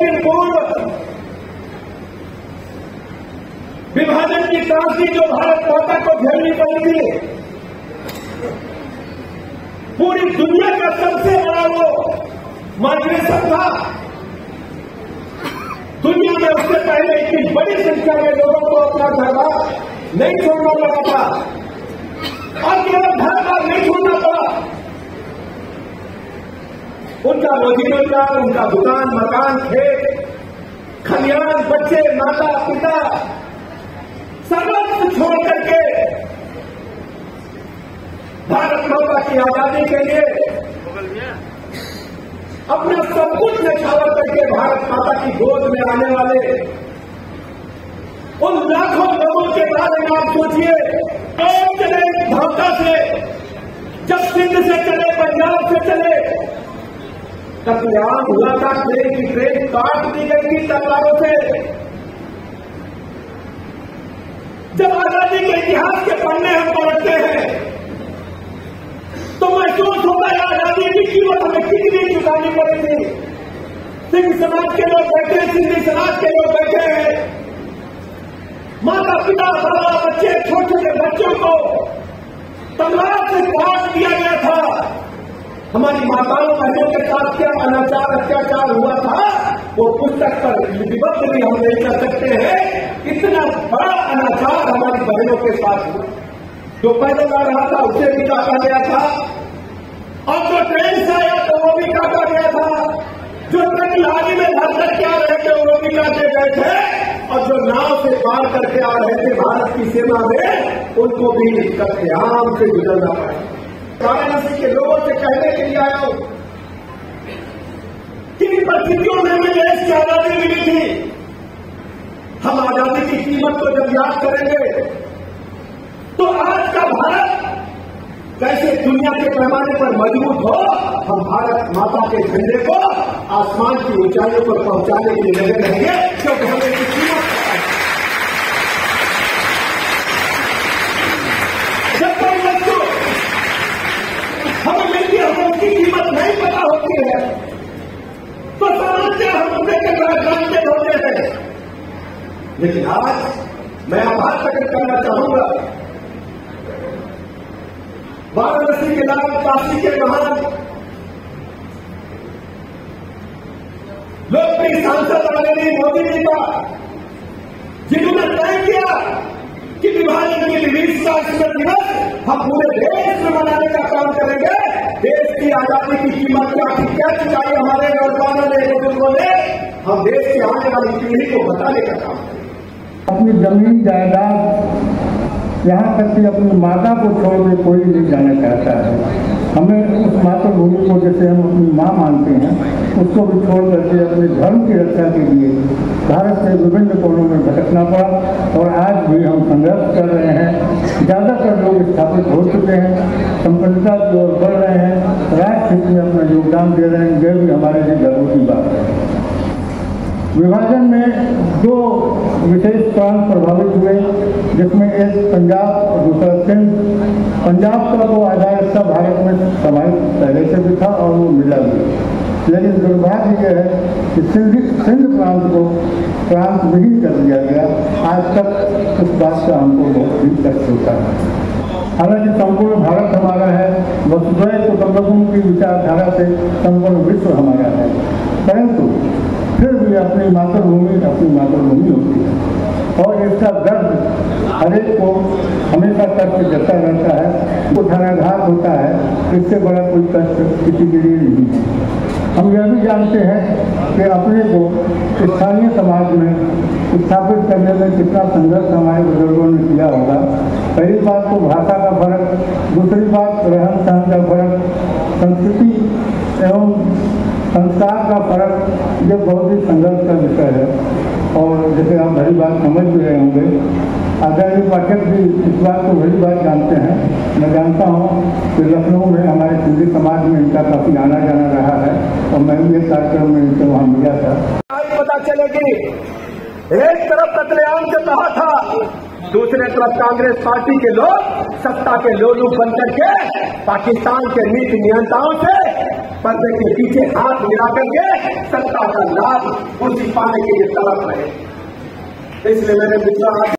दिन पूर्व विभाजन की त्रासदी जो भारत माता को झेलनी पड़ी थी पूरी दुनिया का सबसे बड़ा वो माइग्रेशन था दुनिया में उससे पहले इतनी बड़ी संख्या में लोगों को अपना घर नहीं छोड़ना पड़ा था। और केवल घर बार नहीं छोड़ना पड़ा रोजी रोज़गार उनका दुकान, मकान, खेत खलियान बच्चे, माता, पिता, सर्वस्व छोड़ करके भारत माता की आज़ादी के लिए अपना सब कुछ निछावर करके भारत माता की गोद में आने वाले उन लाखों लोगों के बारे में आप सोचिए। एक भावता से जब सिंध से चले कत्लेआम हुआ था ट्रेन की ट्रेन काट दी गई थी तलवारों से। जब आज़ादी के इतिहास के पन्ने हम पलटते हैं तो महसूस होता है आज़ादी की कीमत हमें कितनी चुकानी पड़ी थी सिंह समाज के लोग बैठे सिंधी समाज के लोग बैठे हैं। माता पिता बाबा बच्चे छोटे छोटे बच्चों को तलवार से काट दिया गया था। हमारी माताओं बहनों के साथ क्या अनाचार, अत्याचार हुआ था? वो पुस्तक पर लिपिबद्ध भी हम नहीं कर सकते हैं। इतना बड़ा अनाचार हमारी बहनों के साथ हुआ। जो पैदल आ रहा था, उसे भी काटा गया था। और जो ट्रेन से आया तो वो भी काटा गया था। जो लारी में भर करके आ रहे थे, वो भी काटे गए थे। और जो नाव से पार करके आ रहे थे, भारत की सेना में, उनको भी कत्लेआम से गुजरना पड़ा। वाराणसी के लोगों से कहने के लिए आया हूँ। किन परिस्थितियों में हमें देश की आज़ादी मिली थी। हम आज़ादी की कीमत को जब याद करेंगे तो आज का भारत कैसे दुनिया के पैमाने पर मज़बूत हो, हम भारत माता के झंडे को आसमान की ऊंचाइयों पर पहुँचाने के लिए लगे रहेंगे, क्योंकि हमें लेकिन आज मैं आभार प्रकट करना चाहूँगा। वाराणसी के लाल काशी के महान लोकप्रिय सांसद नरेंद्र मोदी जी का, जिन्होंने तय किया कि विभाजन की बीस का स्मृति दिवस हम पूरे देश में मनाने का काम करेंगे। देश की आज़ादी की कीमत क्या क्या चुकाई हमारे नौजवानों ने बुज़ुर्गों ने, हम देश की आने वाली पीढ़ी को बताने का काम करेंगे। अपनी ज़मीन जायदाद यहाँ तक कि अपनी माता को छोड़ के कोई नहीं जाना चाहता है। हमें उस मातृभूमि को जैसे हम अपनी माँ मानते हैं, उसको भी छोड़ करके अपने धर्म की रक्षा के लिए भारत के विभिन्न कोनों में भटकना पड़ा और आज भी हम संघर्ष कर रहे हैं। ज़्यादातर लोग स्थापित हो चुके हैं, संपन्नता की ओर बढ़ रहे हैं, राष्ट्र में अपना योगदान दे रहे हैं। यह भी हमारे लिए विभाजन में दो विशेष प्रांत प्रभावित हुए, जिसमें एक पंजाब और दूसरा सिंध। पंजाब का वो आधार हिस्सा भारत में समाहित पहले से भी था और वो मिला भी। लेकिन दुर्भाग्य यह है कि सिंध सिंध प्रांत को प्रांत नहीं कर दिया गया। आज तक उस बात का हमको बहुत ही कष्ट होता है। हालाँकि संपूर्ण भारत हमारा है, वसुधैव कुटुंबकम की विचारधारा से संपूर्ण विश्व हमारा है। परंतु फिर भी अपनी मातृभूमि अपनी मातृभूमि होती है। और इसका दर्द हरेक को हमेशा कष्ट जता रहता है वो धनाघात होता है, इससे बड़ा कोई कष्ट किसी के लिए नहीं हम यह भी जानते हैं कि अपने को स्थानीय समाज में स्थापित करने में कितना संघर्ष हमारे बुज़ुर्गों ने किया होगा। पहली बात तो भाषा का फ़र्क, दूसरी बात रहन सहन का फ़र्क, संस्कृति एवं संस्कार का फ़र्क ये बहुत ही संघर्ष का विषय है, और जैसे आप भली बात समझ भी रहे होंगे, आचार्य पाठक भी इस बात को भली बात जानते हैं। मैं जानता हूँ कि लखनऊ में हमारे सिंधी समाज में इनका काफ़ी आना जाना रहा है, और मैं भी एक कार्यक्रम में इनसे वहाँ मिला था। आज पता चलेगी, एक तरफ़ कतलेआम से कहा था, दूसरे तरफ़ कांग्रेस पार्टी के लोग सत्ता के लोलू बन करके पाकिस्तान के नीति नियंताओं से पर्दे के पीछे हाथ मिला करके सत्ता का लाभ कुर्सी पाने के लिए तड़प रहे। इसलिए मेरे मित्र